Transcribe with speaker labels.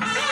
Speaker 1: Yeah.